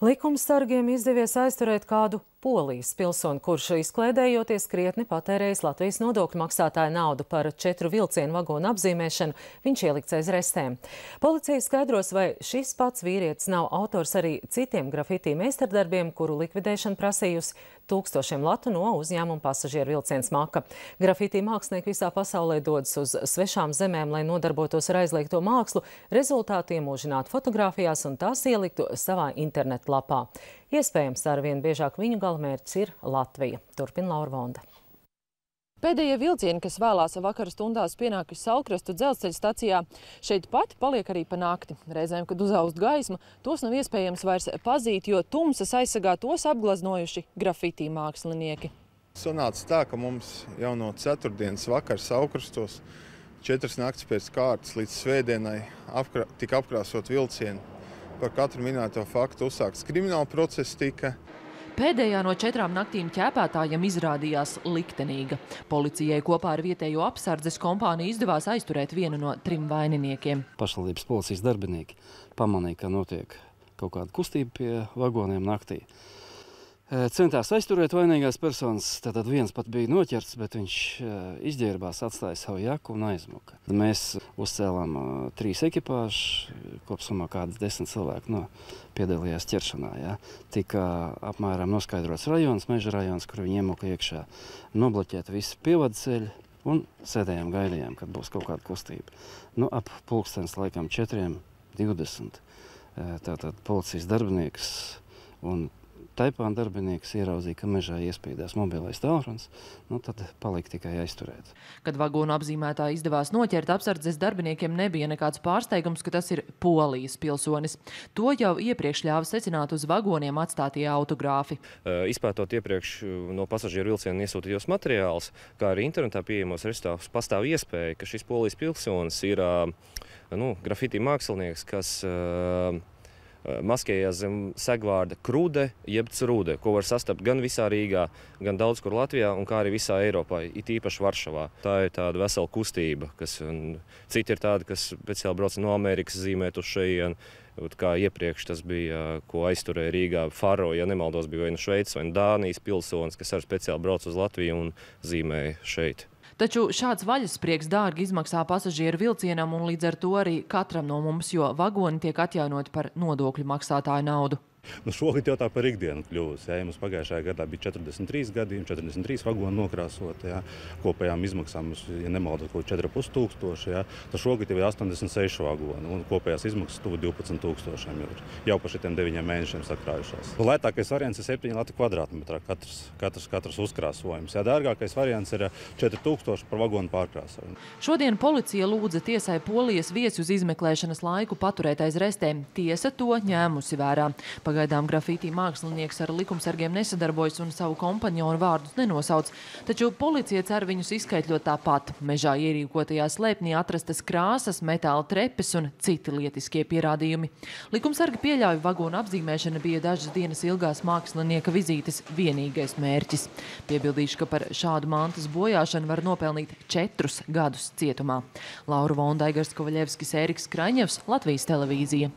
Likumsargiem izdevies aizturēt kādu Polijas pilsoni, kurš izklēdējoties krietni patērējis Latvijas nodokļu maksātāju naudu par četru vilcienu vagonu apzīmēšanu, viņš ielikts aiz restēm. Policija skaidros, vai šis pats vīrietis nav autors arī citiem grafitī meistardarbiem, kuru likvidēšana prasījusi tūkstošiem latu no uzņēmuma pasažieru vilciens maka. Grafitī mākslinieki visā pasaulē dodas uz svešām zemēm, lai nodarbotos ar aizliegto mākslu, rezultātu iemūžinātu fotografijās un tās ieliktu savā internetlapā. Iespējams, arvien biežāk viņu galamērķis ir Latvija. Turpina Laura Vonda. Pēdējie vilcieni, kas vēlās vakara stundās pienāk uz Salkrastu dzelzceļa stacijā, šeit pat paliek arī pa nakti. Reizēm, kad uzaust gaisma, tos nav iespējams vairs pazīt, jo tumsas aizsagā tos apglaznojuši grafitī mākslinieki. Sanāca tā, ka mums jau no ceturtdienas vakara Salkrastos četras naktis pēc kārtas līdz svētdienai apkrā, tika apkrāsot vilcieni par katru minēto faktu uzsākts krimināla process tika. Pēdējā no četrām naktīm ķēpētājiem izrādījās liktenīga. Policijai kopā ar vietējo apsardzes kompāniju izdevās aizturēt vienu no trim vaininiekiem. Pašvaldības policijas darbinieki pamanīja, ka notiek kaut kāda kustība pie vagoniem naktī centās aizturēt vainīgās personas. Tad viens pat bija noķerts, bet viņš izģērbās, atstāja savu jaku un aizmuka. Mēs uzcēlām trīs ekipāžus, kopumā kādas desmit cilvēku no, piedalījās ķeršanā. Ja. Tika apmēram noskaidrots rajons, meža rajons, kur viņi iemuka iekšā, nobloķēt visu pievadu ceļu. Un sēdējām, gaidījām, kad būs kaut kāda kustība. Nu, ap pulkstenes laikam 4.20. Tātad policijas darbinieks un Taipāna darbinieks ieraudzīja, ka mežā iespīdās mobilais tālrunis, nu tad palika tikai aizturēt. Kad vagonu apzīmētā izdevās noķert, apsardzes darbiniekiem nebija nekāds pārsteigums, ka tas ir Polijas pilsonis. To jau iepriekš ļāva secināt uz vagoniem atstātie autogrāfi. Izpētot iepriekš no pasažieru vilciena iesūtītos materiālus, kā arī internetā pieejamos restāvus, pastāv iespēja, ka šis Polijas pilsonis ir nu, grafitī mākslinieks, kas uh, maskējās zem segvārda krude, jeb crūde, ko var sastapt gan visā Rīgā, gan daudz kur Latvijā, un kā arī visā Eiropā, it īpaši Varšavā. Tā ir tāda vesela kustība, kas citi ir tādi, kas speciāli brauc no Amerikas zīmēt uz šejienu. Kā iepriekš tas bija, ko aizturēja Rīgā Faro, ja nemaldos, bija vai nu Šveices vai Dānijas pilsonis, kas arī speciāli brauc uz Latviju un zīmēja šeit. Taču šāds vaļasprieks dārgi izmaksā pasažieru vilcienam un līdz ar to arī katram no mums, jo vagoni tiek atjaunoti par nodokļu maksātāju naudu. Nu, šogad jau tā par ikdienu kļūst. Ja, mums pagājušajā gadā bija 43 gadījumi, 43 vagoni nokrāsot. Ja, kopējām izmaksām, ja nemaldos, kaut 4,5 tūkstoši. Ja, tad šogad jau ir 86 vagoni un kopējās izmaksas tuvu 12 tūkstošiem jau. Jau par šiem 9 mēnešiem sakrājušās. Lētākais variants ir 7 lati kvadrātmetrā katrs, katrs, katrs uzkrāsojums. Ja, dārgākais variants ir 4000 par vagonu pārkrāsojumu. Šodien policija lūdza tiesai Polijas viesus izmeklēšanas laiku paturēt aiz restēm. Tiesa to ņēmusi vērā. Pagaidām grafītī mākslinieks ar likumsargiem nesadarbojas un savu kompanjonu vārdus nenosauc, taču policija cer viņus izskaitļot tāpat. Mežā ierīkotajā slēpnī atrastas krāsas, metāla trepes un citi lietiskie pierādījumi. Likumsargi pieļauj vagonu apzīmēšana bija dažas dienas ilgās mākslinieka vizītes vienīgais mērķis. Piebildīšu, ka par šādu mantas bojāšanu var nopelnīt četrus gadus cietumā. Laura Vonda, Aigars Kovaļevskis, Ēriks Kraņevs, Latvijas televīzija.